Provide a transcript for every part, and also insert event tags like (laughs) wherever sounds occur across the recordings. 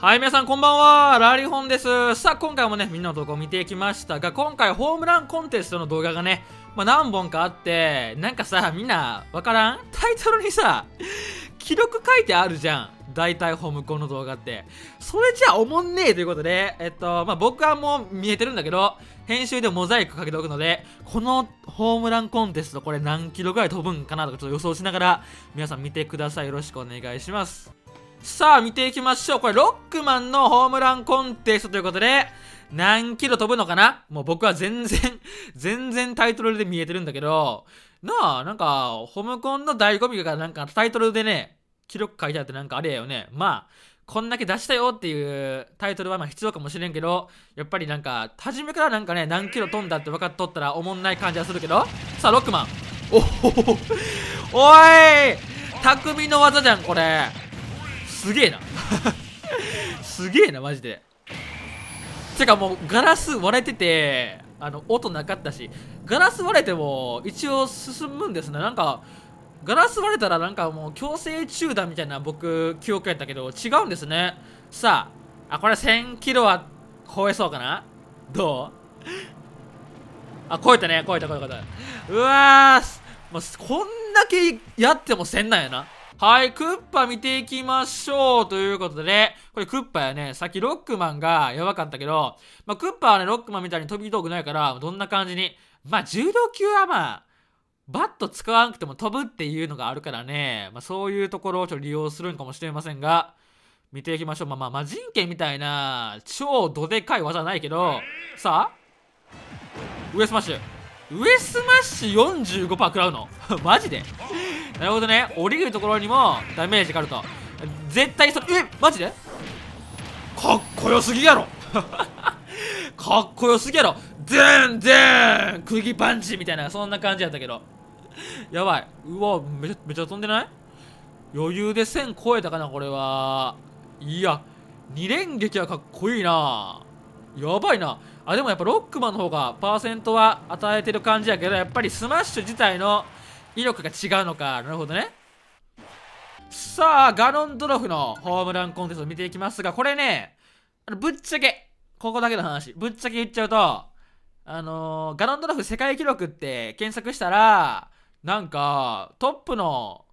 はい、皆さんこんばんは。ラリホンです。さあ、今回もね、みんなの投稿を見ていきましたが、今回ホームランコンテストの動画がね、まあ、何本かあって、なんかさ、みんな、わからん？(laughs) タイトルにさ、記録書いてあるじゃん。大体ホームコンの動画って。それじゃあおもんねえということで、えっと、まあ、僕はもう見えてるんだけど、編集でモザイクかけておくので、このホームランコンテスト、これ何キロぐらい飛ぶんかなとかちょっと予想しながら、皆さん見てください。よろしくお願いします。さあ、見ていきましょう。これ、ロックマンのホームランコンテストということで、何キロ飛ぶのかな？もう僕は全然 (laughs) 全然タイトルで見えてるんだけど、なあ、なんか、ホームコンの醍醐味がなんかタイトルでね、記録書いてあってなんかあれやよね。まあ、こんだけ出したよっていうタイトルはまあ必要かもしれんけど、やっぱりなんか、初めからなんかね、何キロ飛んだって分かっとったらおもんない感じはするけど、さあ、ロックマン。おおおい匠の技じゃん、これ。すげえな。(laughs) すげえなマジで。てかもうガラス割れててあの音なかったしガラス割れても一応進むんですねなんかガラス割れたらなんかもう強制中断みたいな僕記憶やったけど違うんですね。さああこれ1000キロは超えそうかな？どう？あ超えたね超えた超えた超えた。うわーもうこんだけやっても1000なんやな。はい、クッパ見ていきましょう。ということで、ね。これクッパやね、さっきロックマンがやばかったけど、まあ、クッパはね、ロックマンみたいに飛び道具ないから、どんな感じに、まあ、重量級はまあ、バット使わなくても飛ぶっていうのがあるからね、まあ、そういうところをちょっと利用するんかもしれませんが、見ていきましょう。まあまあ、魔人拳みたいな、超どでかい技ないけど、さあ、上スマッシュ。上スマッシュ45%食らうの。(laughs) マジで。なるほどね。降りるところにもダメージがあると。絶対それえマジで？かっこよすぎやろ。(laughs) かっこよすぎやろ。全然釘パンチみたいなそんな感じやったけど。やばい。うわめちゃめちゃ飛んでない？余裕で1000超えたかなこれは。いや2連撃はかっこいいな。やばいな。あでもやっぱロックマンの方がパーセントは与えてる感じやけどやっぱりスマッシュ自体の威力が違うのか。なるほどね。さあガノンドロフのホームランコンテストを見ていきますがこれねぶっちゃけここだけの話。ぶっちゃけ言っちゃうとあのー、ガノンドロフ世界記録って検索したらなんかトップの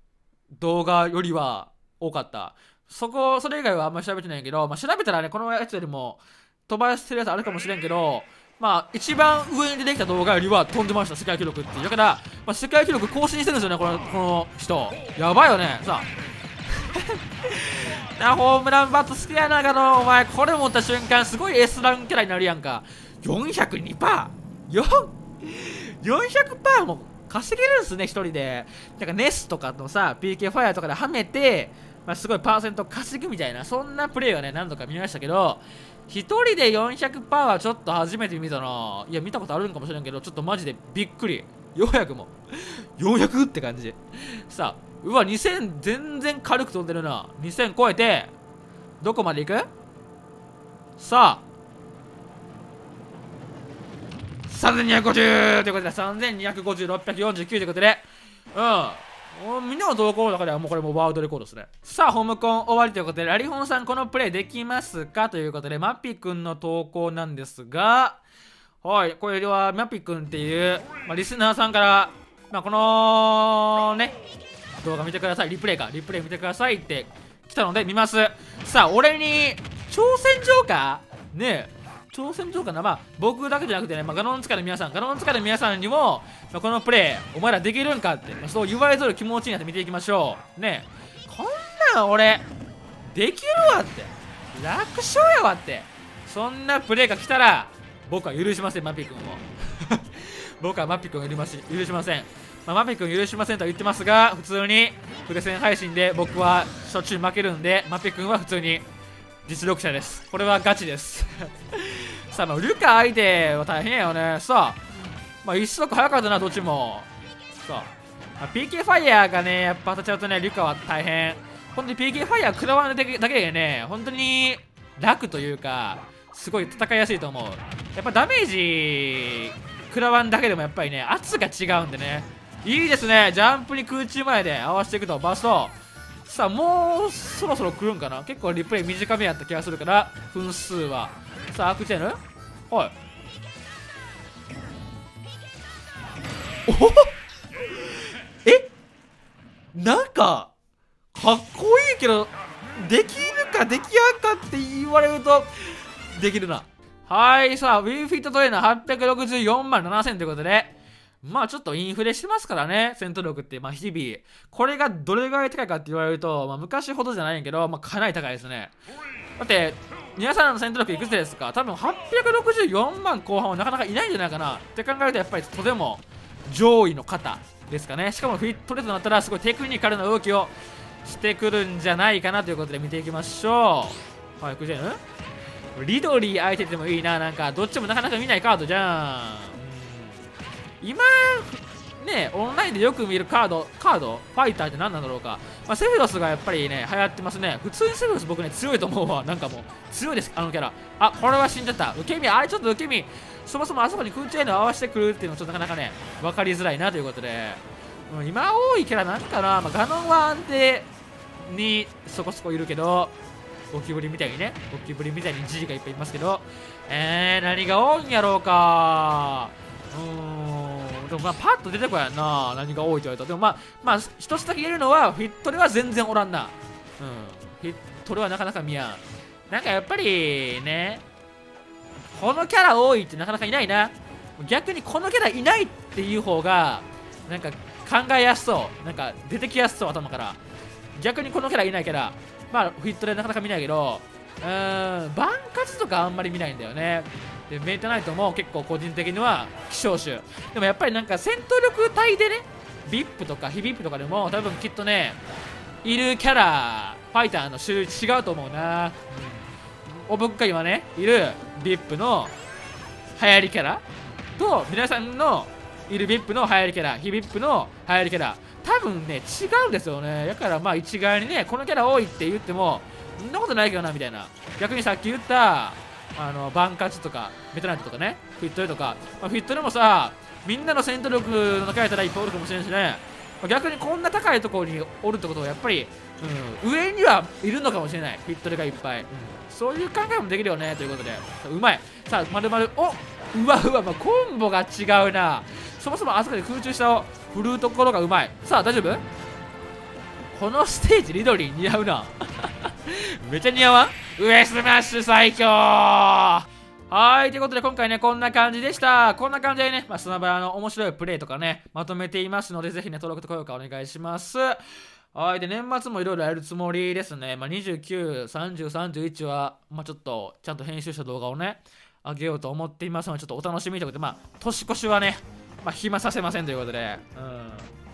動画よりは多かった。そこそれ以外はあんまり調べてないけど、まあ、調べたらねこのやつよりも飛ばしてるやつあるかもしれんけどまあ、一番上に出てきた動画よりは飛んでました、世界記録っていう。だから、まあ、世界記録更新してるんですよね、このこの人。やばいよね。さあ。(laughs) な、ホームランバット好きやな、がの、お前、これ持った瞬間、すごい S ランキャラになるやんか。402%? 4 400%も稼げるんすね、一人で。なんか、ネスとかのさ、PK ファイアとかではめて、まあ、すごいパーセント稼ぐみたいな、そんなプレイをね、何度か見ましたけど、1人で400%はちょっと初めて見たな。いや、見たことあるんかもしれんけど、ちょっとマジでびっくり。400も。(laughs) 400って感じ。さあ、うわ、2000全然軽く飛んでるな。2000超えて、どこまで行く？さあ、3250ということで、3250、649ということで、うん。みんなの投稿の中ではもうこれもワールドレコードですね。さあ、ホームコン終わりということで、ラリホンさんこのプレイできますか？ということで、マッピくんの投稿なんですが、はい、これではマッピくんっていう、まあ、リスナーさんから、まあ、このね、動画見てください。リプレイか。リプレイ見てくださいって来たので見ます。さあ、俺に挑戦状か？ねえ。挑戦状かなまあ、僕だけじゃなくてね、まあ、ガノン塚の皆さん、ガノン塚の皆さんにも、まあ、このプレイ、お前らできるんかって、まあ、そう言われとる気持ちになって見ていきましょう。ねこんなん俺、できるわって。楽勝やわって。そんなプレイが来たら、僕は許しません、マピ君を。(laughs) 僕はマピ君を許し許しません。まあ、マピ君許しませんとは言ってますが、普通にプレゼン配信で僕はしょっちゅう負けるんで、マピ君は普通に実力者です。これはガチです。(laughs) さあ、まあ、ルカ相手は大変やよね。さあ、まあ、一足早かったな、どっちも。さあ、まあ、PK ファイヤーがね、やっぱ当たっちゃうとね、ルカは大変。本当に PK ファイヤー食らわないだけでね、本当に楽というか、すごい戦いやすいと思う。やっぱダメージ食らわんだけでもやっぱりね、圧が違うんでね。いいですね。ジャンプに空中前で合わせていくと、バスト。さあもうそろそろ来るんかな？結構リプレイ短めやった気がするから分数は。さあアクチェーヌはい。おえ？なんかかっこいいけどできるかできやんかって言われるとできるな。はいさあ Wii フィットトレーナー864万7000ということでまあちょっとインフレしてますからね、戦闘力って。まあ日々。これがどれぐらい高いかって言われると、まあ昔ほどじゃないんやけど、まあかなり高いですね。だって、皆さんの戦闘力いくつですか？多分864万後半はなかなかいないんじゃないかなって考えるとやっぱりとても上位の方ですかね。しかもフィットレートになったらすごいテクニカルな動きをしてくるんじゃないかなということで見ていきましょう。はい、クジェヌリドリー相手でもいいな。なんかどっちもなかなか見ないカードじゃん。今ねオンラインでよく見るカードカードファイターって何なんだろうか、まあ、セフィロスがやっぱりね流行ってますね。普通にセフィロス僕ね強いと思うわ。なんかもう強いです。あのキャラ。あこれは死んじゃった。受け身。あれちょっと受け身。そもそもあそこに空中への合わせてくるっていうのはちょっとなかなかね分かりづらいなということで、うん、今多いキャラなんかな、まあ、ガノンは安定にそこそこいるけどゴキブリみたいにねゴキブリみたいにじじがいっぱいいますけど。えー、何が多いんやろうか。うーん。でもまあパッと出てこやんな。何が多いと言われたでもまあまあ一つだけ言えるのはフィットレは全然おらんな。うん。フィットレはなかなか見やん。なんかやっぱりねこのキャラ多いってなかなかいないな。逆にこのキャラいないっていう方がなんか考えやすそう。なんか出てきやすそう頭から。逆にこのキャラいないキャラまあフィットレなかなか見ないけどうーんバンカツとかあんまり見ないんだよね。でメイトナイトも結構個人的には希少種。でもやっぱりなんか戦闘力帯でね VIP とか非 VIP とかでも多分きっとねいるキャラファイターの種類違うと思うな、うん、お僕が今ねいる VIP の流行りキャラ。と皆さんのいる VIP の流行りキャラ。非 VIP の流行りキャラ。多分ね違うんですよね。だからまあ一概にねこのキャラ多いって言ってもそんなことないけどなみたいな。逆にさっき言ったあのバンカチとかメタナイトとかねフィットレとか、まあ、フィットレもさみんなの戦闘力の高いたらいっぱいおるかもしれんしね、まあ、逆にこんな高いところにおるってことはやっぱり、うん、上にはいるのかもしれない。フィットレがいっぱい、うん、そういう考えもできるよね。ということで。うまい。さあまるまる。おうわうわ、まあ、コンボが違うな。そもそもあそこで空中下を振るところがうまい。さあ大丈夫？このステージリドリー似合うな。(laughs) めっちゃ似合わん？上スマッシュ最強はい、ということで今回ね、こんな感じでした。こんな感じでね、まあ、スマブラの面白いプレイとかね、まとめていますので、ぜひね、登録と高評価お願いします。はい、で、年末もいろいろやるつもりですね。まあ、29、30、31は、まあ、ちょっと、ちゃんと編集した動画をね、あげようと思っていますので、ちょっとお楽しみということで、まあ、年越しはね、まあ、暇させませんということで、うん。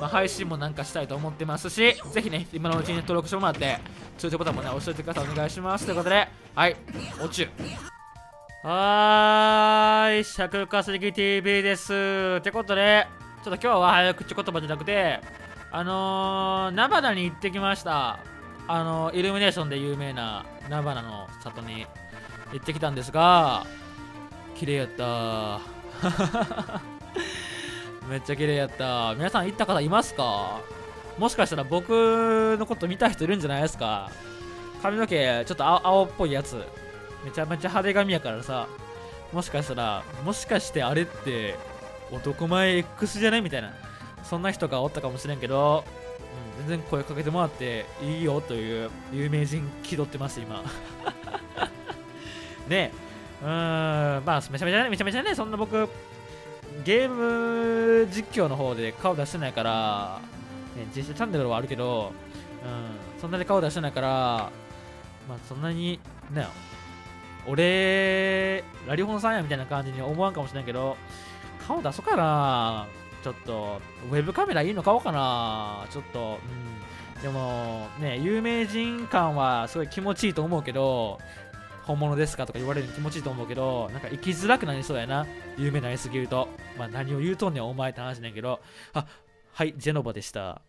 まあ、配信もなんかしたいと思ってますし、ぜひね、今のうちに登録してもらって、通知ボタンもね、押しておいてください。お願いします。ということで、はい、おちゅはーい、シャク稼ぎ TV です。ってことで、ちょっと今日は早口言葉じゃなくて、あのー、ナバナに行ってきました。あのー、イルミネーションで有名なナバナの里に行ってきたんですが、綺麗やったー。めっちゃ綺麗やった。皆さん行った方いますか？もしかしたら僕のこと見た人いるんじゃないですか？髪の毛ちょっと青っぽいやつ。めちゃめちゃ派手髪やからさ。もしかしたらもしかしてあれって男前 X じゃねみたいな。そんな人がおったかもしれんけど、うん、全然声かけてもらっていいよという有名人気取ってます今。(laughs) ねえ。うーんまあめちゃめちゃねめちゃめちゃねそんな僕ゲーム実況の方で顔出してないから、ね、実写チャンネルはあるけど、うん、そんなに顔出してないから、まあ、そんなに、ね、俺、ラリホンさんやみたいな感じに思わんかもしれんけど、顔出そうかなちょっと、ウェブカメラいいの買おうかなちょっと、うん。でも、ね、有名人感はすごい気持ちいいと思うけど、本物ですかとか言われるの気持ちいいと思うけど、なんか生きづらくなりそうやな。有名になりすぎると。まあ何を言うとんねんお前って話なんやけど。あ、はい、ジェノバでした。